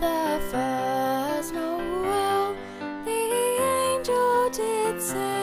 the first Noel, the angel did say.